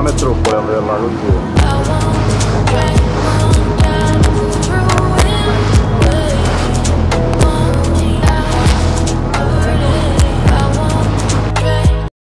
torre sono una metropoli a